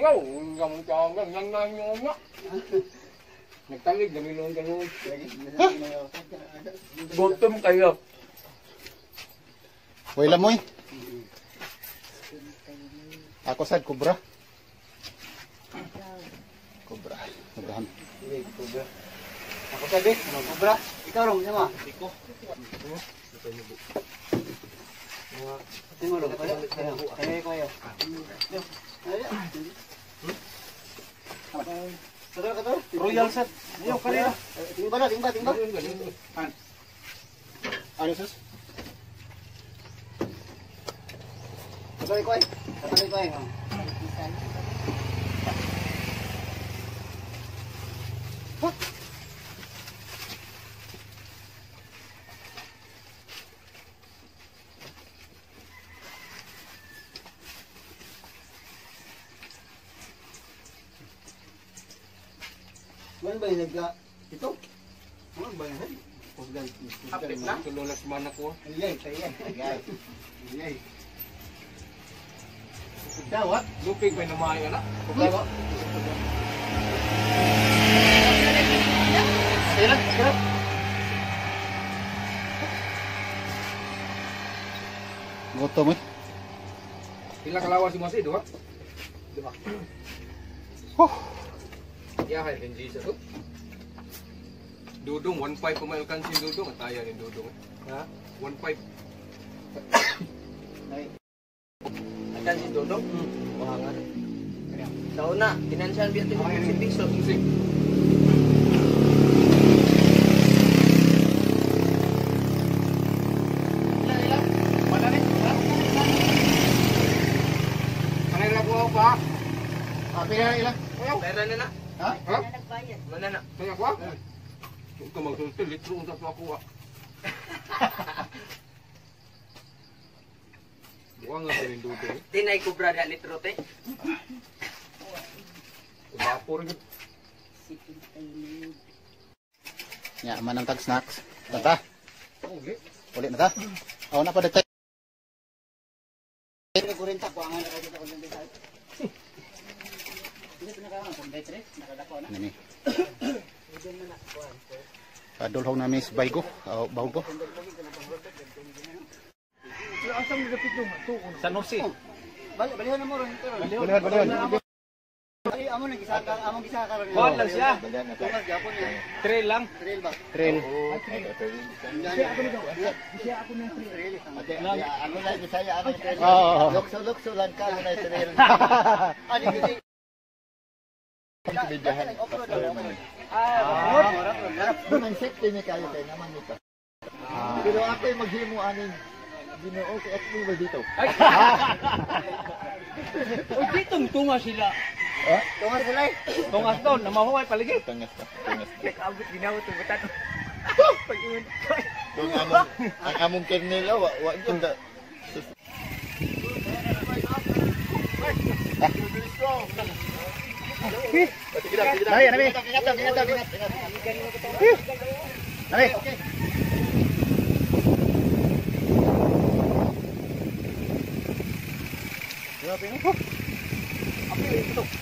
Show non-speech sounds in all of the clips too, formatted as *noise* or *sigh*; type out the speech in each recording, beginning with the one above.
Ay, yaw, yung tangan, yang nanyo nga. Nagtangig, namilong ganun. Gutom kayo. Wala mo eh. Ako sad kubra. Kubra. Kubrahan. Ako sabi, ano kubra? Ikaw rong, sama. Iko. Tingnan mo, kaya kaya kaya kaya. Kador, kador. Royal set. Ayo, kanina. Tingba na, tingba, tingba. Ano sus? Kador, koy. Kador, koy. Ano ba yung nagka... Ito? Ano ba yun? Pagdan. Apit na? Tululas man ako. Ayay, ayay. Ayay. Ayay. Dawat? Lupig may namaya na. Sila. Gutom eh. Kalawa si Masi, dua? Dua. Kay Benji sa to. Dudong 1.5 pa may alkansin dudong at taya ni dudong. Ha? 1.5. Akan si Dodong? Buhangan. Sa una, pinansyal biya piso. Sing. Panay lang ko pa. Ah, pila ilang? Pera na. Ha? Ha? Mana na. Kaya ko? Huwag ka magsulti, litro pa ako. ah. Buwang nga rin. Tinay kubra da litro te. Vapor. Ya, manang tag snacks. Tata, ulit na ta. Aw na pa detect. Padulhong namin si Baygo. Aw, Baygo. San Jose. Bali, balihan na mo ron. Balihan, balihan. Amo nang gisaka, amo gisaka ron. Kuwan lang siya. Tungas gyapon niya. Trail lang. Trail ba? Trail. Siya ako nito. Siya ako ng trail. Ano lang bisaya ano trail. Oo. Lukso lukso lang ka na trail. Ani gidi. Bidahan. Ah, Ang ni kayo kay naman nito. Pero ako ay maghimo aning Ginoo kay at mo dito. O ditong tunga sila. tungas sila. eh. Tungas to, namahuay paligid. Tangas ka, tangas ka. Nag-abot ginawat ng batan. Pag-iwan. Kung among ang among kernel wa wa gyud da. Dali, Nabi. Ingat lang, ingat lang, ingat. Nabi. Grabe na. Ako, ito.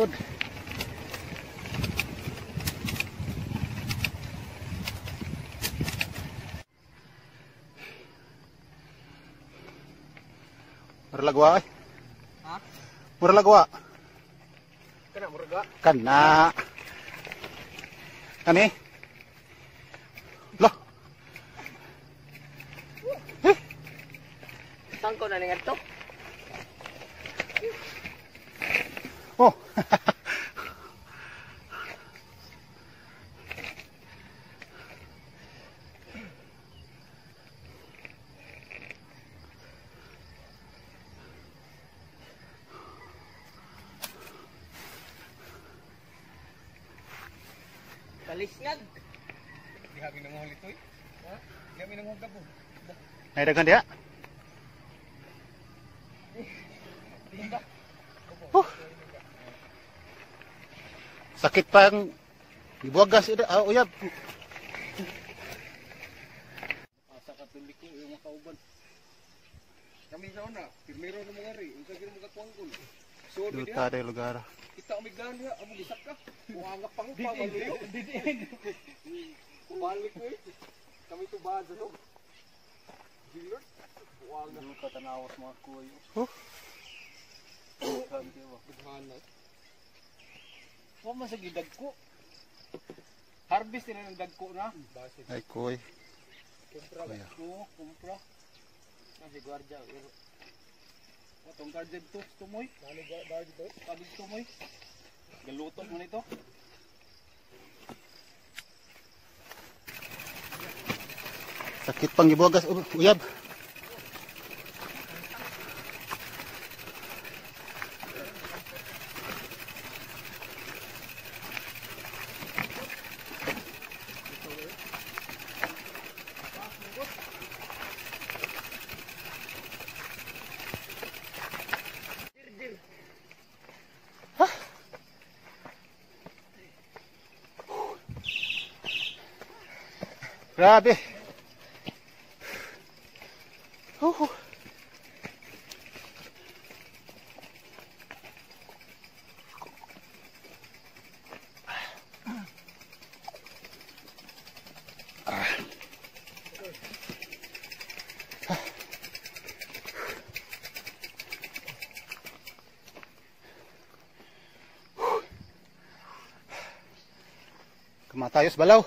laut Murah gua. Hah? Murah gua. Kena murah gua. Kena. Ani. Loh. Eh. Sangko na ngertok. Kalisnya, dihabis kami hal itu, dihabis Di kami nangulit dengan dia. Sakit pa ang ibuagas ida. Ah, uyab. Asa ka ko yung. Kami sa una, primero na mga rin, unsa gina mga kuangkol. So, di Duta de lugar. kita kami gani ha, amo gisak ka. Buhanga pang pa balik. Balik ko. Kami to ba sa loob. Gilot. Buhanga. Duta tanawas mga kuy. Sabi ko, buhanga. Wa man sa gidagko. Harvest na ng dagko na. Ay koy. Kumpra ba? Oo, kumpra. Kasi gwardiya. Atong guardian to, tumoy. Nani guardian to? Pagod tumoy. Galuto mo nito. Sakit pang ibuagas u- uyab. Oh. Kamatayos balaw.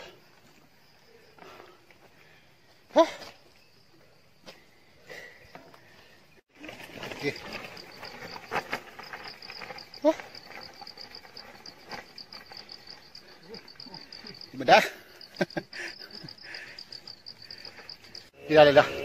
기다리자.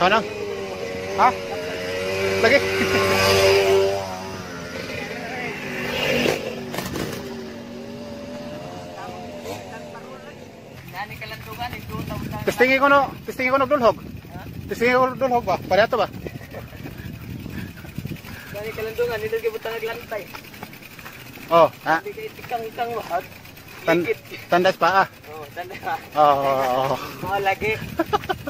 Tanang. Ha? Lagi. Testing ko no, testing ko no dulhog. Testing ko dulhog ba? Pareto ba? Dani kalandungan, nilagay butang naglantay. Oh, ah. ha? Tikang-tikang ba? Tan tandas pa ah. Oh, tandas pa. Oh, oh, oh. Mga lagi. *laughs*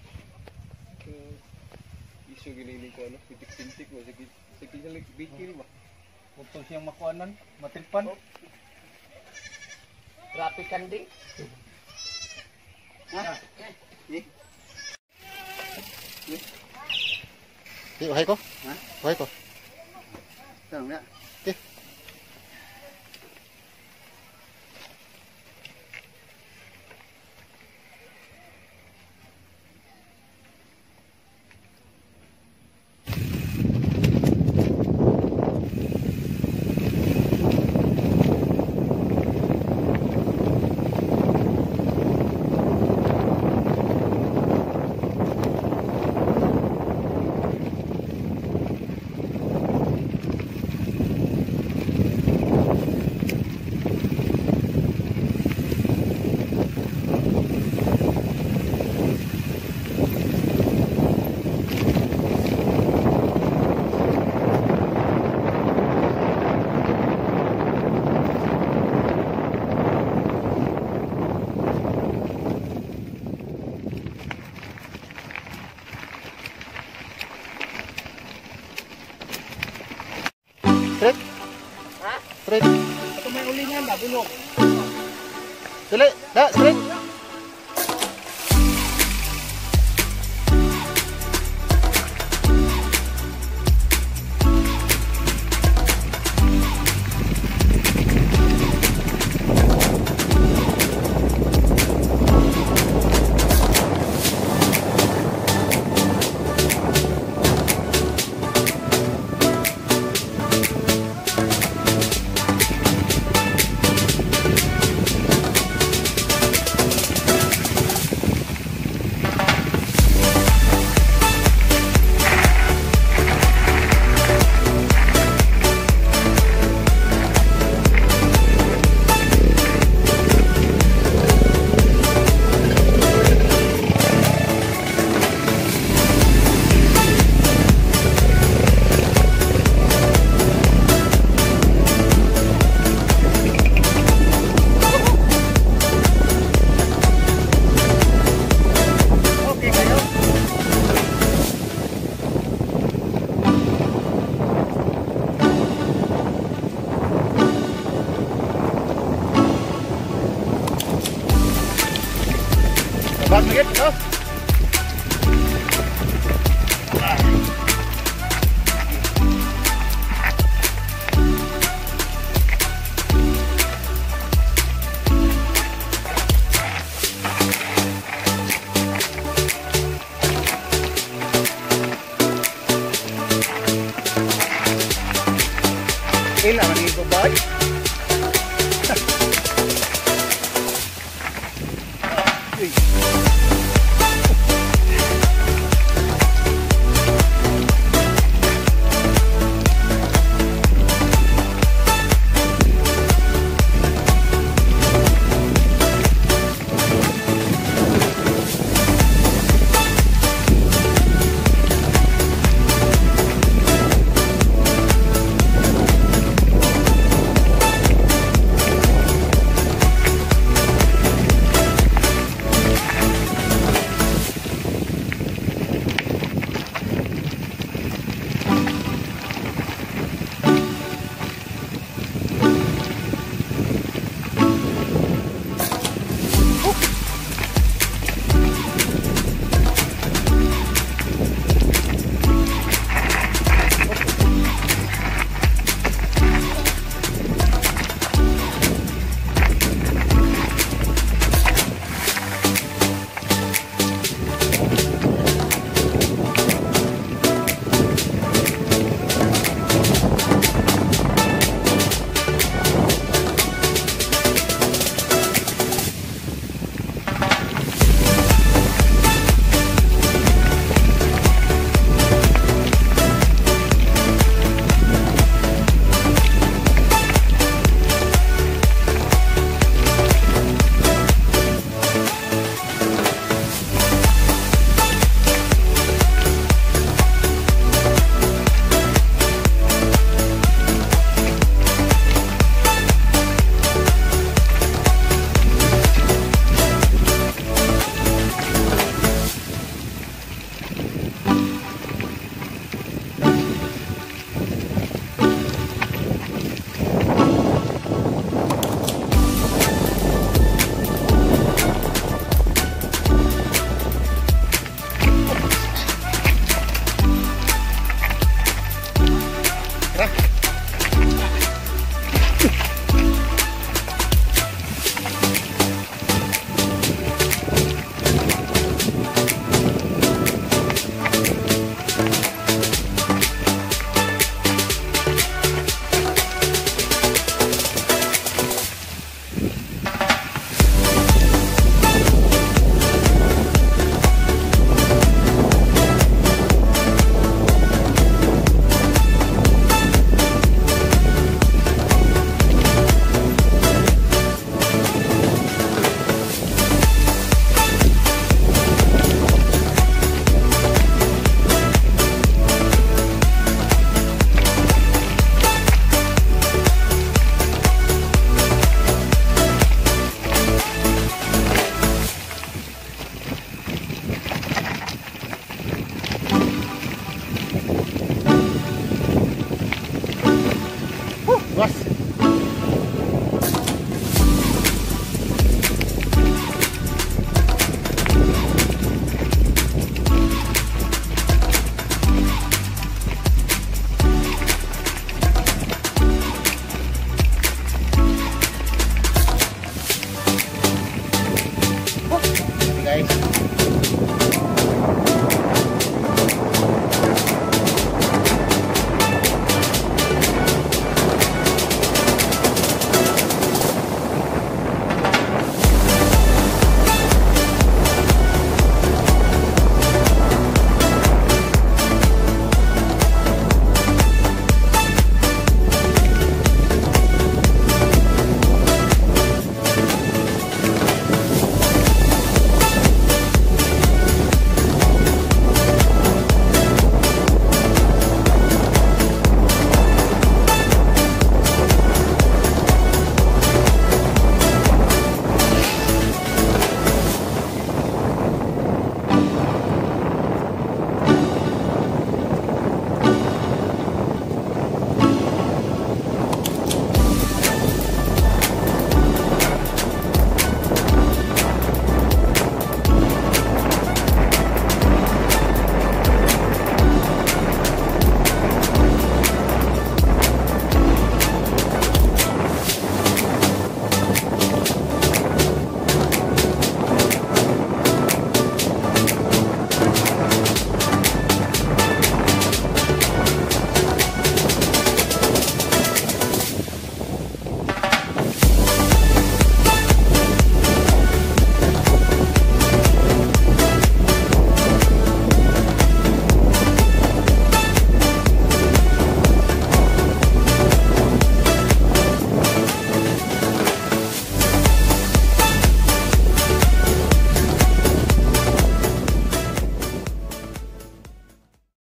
Isu giniling ko ano, pitik-pintik mo sige sige nalik bikil ba. Kung siyang makuanan, matripan. Traffic kandi. di uhay ko. Ha? Uhay ko. Tama na. Bye.